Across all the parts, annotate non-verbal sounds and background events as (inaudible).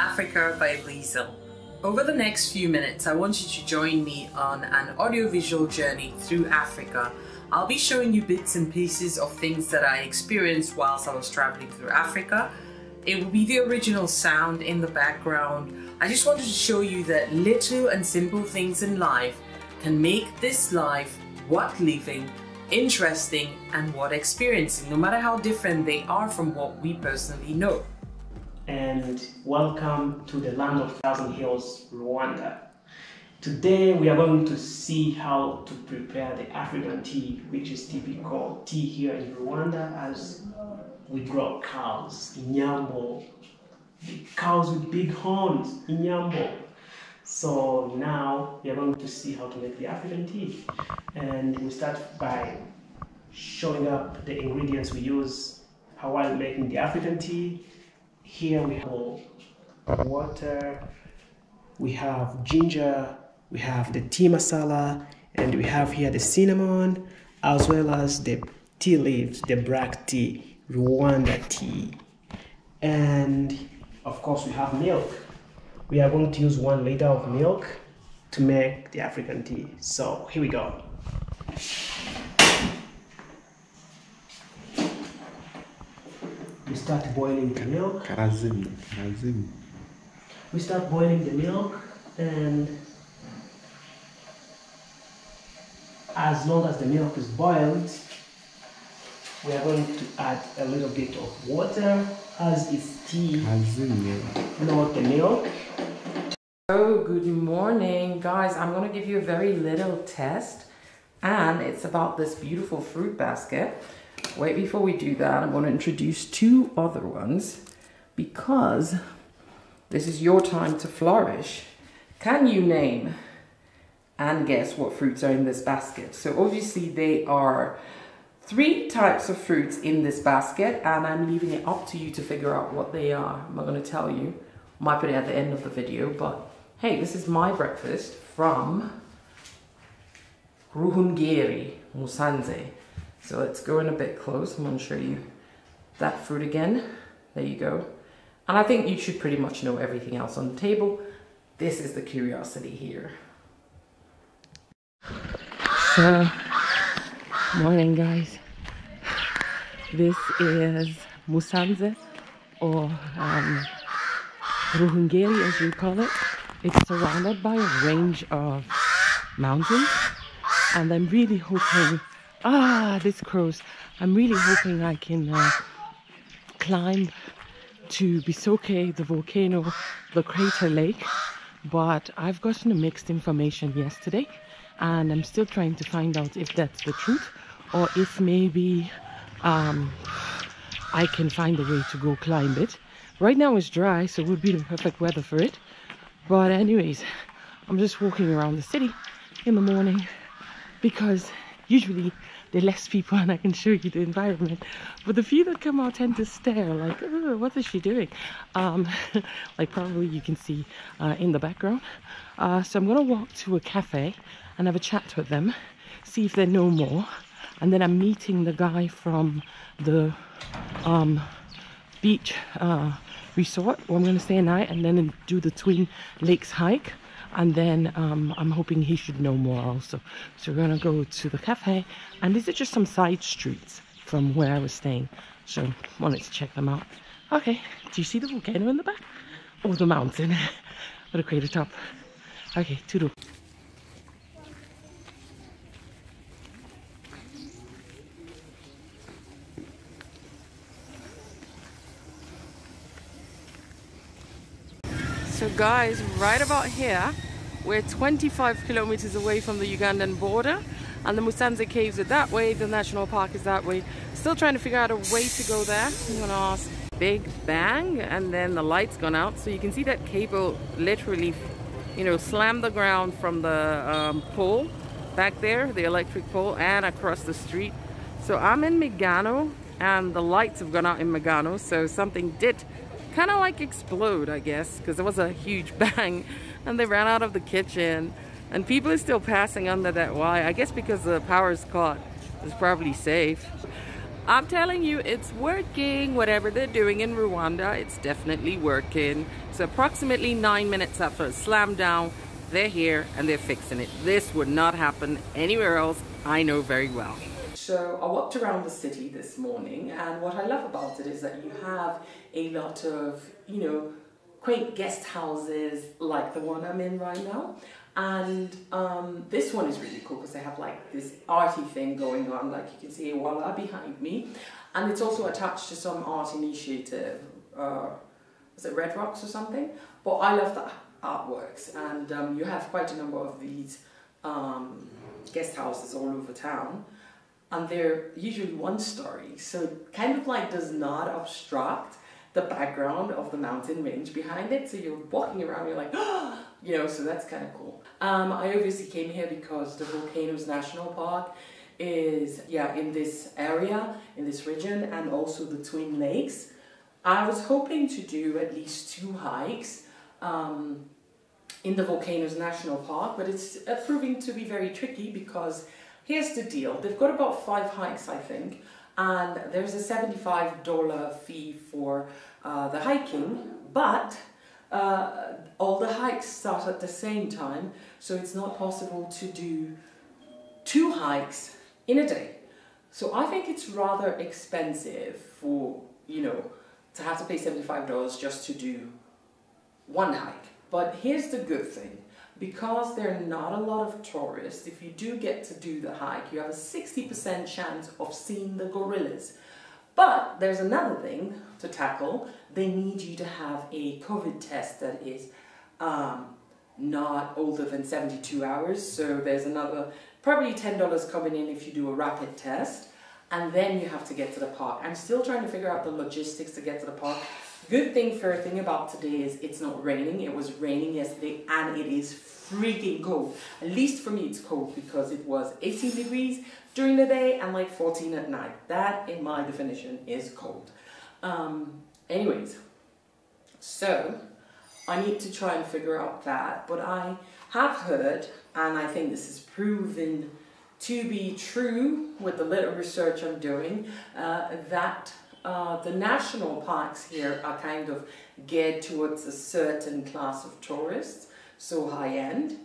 Africa by Liesel. Over the next few minutes, I want you to join me on an audiovisual journey through Africa. I'll be showing you bits and pieces of things that I experienced whilst I was traveling through Africa. It will be the original sound in the background. I just wanted to show you that little and simple things in life can make this life worth living, interesting, and worth experiencing, no matter how different they are from what we personally know and welcome to the land of thousand hills, Rwanda. Today we are going to see how to prepare the African tea, which is typical tea here in Rwanda as we grow cows, Inyambo, cows with big horns, Inyambo. So now we are going to see how to make the African tea. And we start by showing up the ingredients we use while making the African tea here we have water, we have ginger, we have the tea masala, and we have here the cinnamon, as well as the tea leaves, the black tea, Rwanda tea. And of course we have milk. We are going to use one liter of milk to make the African tea. So here we go. We start boiling the milk. Karazim, karazim. We start boiling the milk and as long as the milk is boiled, we are going to add a little bit of water as it's tea, not the milk. Oh, good morning, guys. I'm going to give you a very little test, and it's about this beautiful fruit basket. Wait, before we do that, I'm going to introduce two other ones because this is your time to flourish. Can you name and guess what fruits are in this basket? So obviously they are three types of fruits in this basket and I'm leaving it up to you to figure out what they are. I'm not going to tell you. I might put it at the end of the video, but hey, this is my breakfast from Ruhengeri Musanze. So let's go in a bit close. I'm to show you that fruit again. There you go. And I think you should pretty much know everything else on the table. This is the curiosity here. So, morning guys. This is Musanze or um, Ruhengeri as you call it. It's surrounded by a range of mountains and I'm really hoping Ah, this crows. I'm really hoping I can uh, climb to Bisoke, the volcano, the crater lake. But I've gotten a mixed information yesterday and I'm still trying to find out if that's the truth or if maybe um, I can find a way to go climb it. Right now it's dry, so it would be the perfect weather for it. But anyways, I'm just walking around the city in the morning because usually are less people (laughs) and I can show you the environment. But the few that come out tend to stare like, what is she doing? Um, (laughs) like probably you can see uh, in the background. Uh, so I'm gonna walk to a cafe and have a chat with them, see if they know more. And then I'm meeting the guy from the um, beach uh, resort where I'm gonna stay a night and then do the Twin Lakes hike and then um, I'm hoping he should know more also. So we're gonna go to the cafe and these are just some side streets from where I was staying. So wanted to check them out. Okay, do you see the volcano in the back? Or the mountain (laughs) with a crater top. Okay, toodle. So guys, right about here, we're 25 kilometers away from the Ugandan border and the Musanze caves are that way, the national park is that way. Still trying to figure out a way to go there. I'm gonna ask big bang and then the lights gone out. So you can see that cable literally, you know, slam the ground from the um, pole back there, the electric pole and across the street. So I'm in Migano and the lights have gone out in Migano. So something did kind of like explode, I guess, because it was a huge (laughs) bang and they ran out of the kitchen. And people are still passing under that wire. I guess because the power is caught, it's probably safe. I'm telling you, it's working. Whatever they're doing in Rwanda, it's definitely working. So approximately nine minutes after a slam down, they're here and they're fixing it. This would not happen anywhere else, I know very well. So I walked around the city this morning and what I love about it is that you have a lot of, you know, quaint guest houses like the one I'm in right now. And um, this one is really cool because they have like this arty thing going on, like you can see a voila behind me. And it's also attached to some art initiative, uh, is it Red Rocks or something? But I love the artworks and um, you have quite a number of these um, guest houses all over town and they're usually one story so kind of like does not obstruct the background of the mountain range behind it so you're walking around you're like (gasps) you know, so that's kind of cool. Um, I obviously came here because the Volcanoes National Park is, yeah, in this area, in this region, and also the Twin Lakes. I was hoping to do at least two hikes um, in the Volcanoes National Park, but it's uh, proving to be very tricky because here's the deal. They've got about five hikes, I think, and there's a $75 fee for uh, the hiking, but uh, all the hikes start at the same time, so it's not possible to do two hikes in a day. So I think it's rather expensive for, you know, to have to pay $75 just to do one hike. But here's the good thing. Because there are not a lot of tourists, if you do get to do the hike, you have a 60% chance of seeing the gorillas. But there's another thing to tackle. They need you to have a COVID test that is um, not older than 72 hours. So there's another, probably $10 coming in if you do a rapid test. And then you have to get to the park. I'm still trying to figure out the logistics to get to the park. Good thing, fair thing about today is it's not raining. It was raining yesterday and it is freaking cold. At least for me it's cold because it was 18 degrees during the day and like 14 at night. That in my definition is cold. Um, anyways, so I need to try and figure out that. But I have heard, and I think this is proven to be true with the little research I'm doing, uh, that uh, the national parks here are kind of geared towards a certain class of tourists, so high end.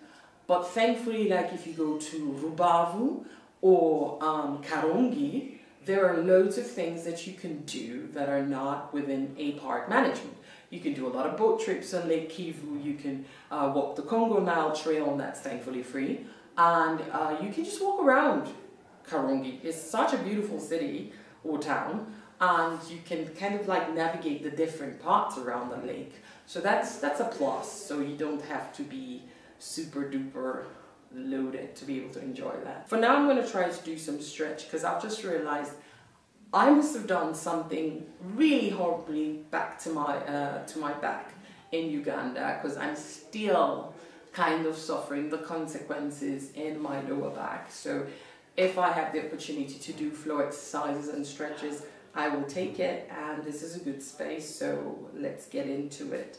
But thankfully, like if you go to Rubavu or um, Karongi, there are loads of things that you can do that are not within a park management. You can do a lot of boat trips on Lake Kivu. You can uh, walk the Congo Nile Trail, and that's thankfully free. And uh, you can just walk around Karongi. It's such a beautiful city or town, and you can kind of like navigate the different parts around the lake. So that's that's a plus. So you don't have to be super duper loaded to be able to enjoy that. For now, I'm going to try to do some stretch because I've just realized I must have done something really horribly back to my uh, to my back in Uganda because I'm still kind of suffering the consequences in my lower back. So if I have the opportunity to do flow exercises and stretches, I will take it and this is a good space, so let's get into it.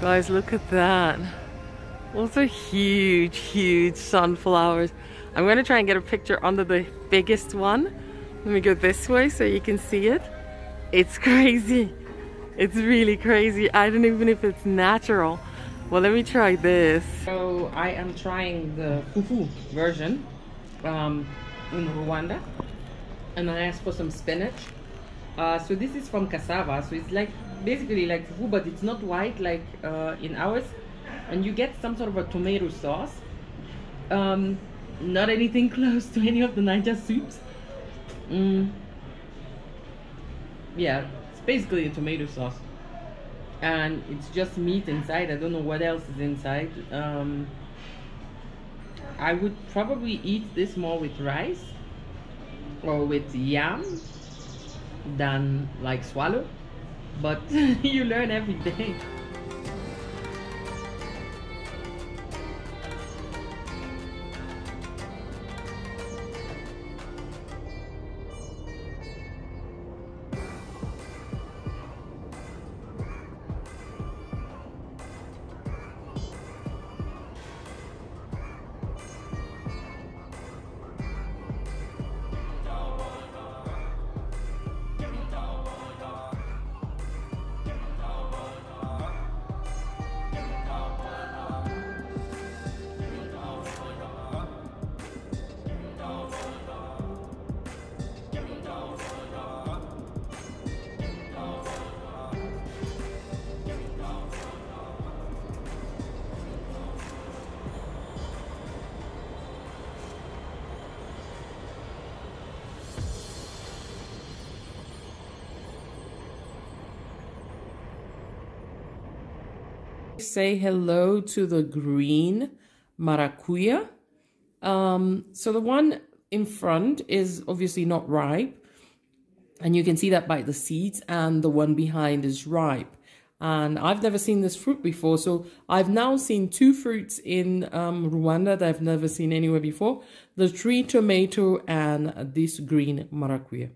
Guys, look at that. Also huge, huge sunflowers. I'm gonna try and get a picture under the biggest one. Let me go this way so you can see it. It's (laughs) crazy. It's really crazy. I don't even know if it's natural. Well, let me try this. So I am trying the fufu version um, in Rwanda. And I asked for some spinach. Uh, so this is from cassava. So it's like basically like fufu, but it's not white like uh, in ours and you get some sort of a tomato sauce. Um, not anything (laughs) close to any of the Niger soups. Mm. Yeah, it's basically a tomato sauce. And it's just meat inside. I don't know what else is inside. Um, I would probably eat this more with rice or with yam than like swallow. But (laughs) you learn every day. Say hello to the green maracuya. Um, so the one in front is obviously not ripe. And you can see that by the seeds and the one behind is ripe. And I've never seen this fruit before. So I've now seen two fruits in um, Rwanda that I've never seen anywhere before. The tree tomato and this green maracuya.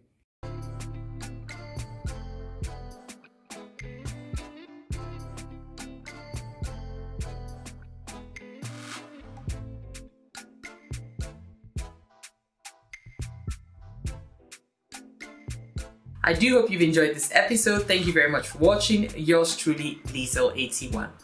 I do hope you've enjoyed this episode. Thank you very much for watching. Yours truly, Liesel81.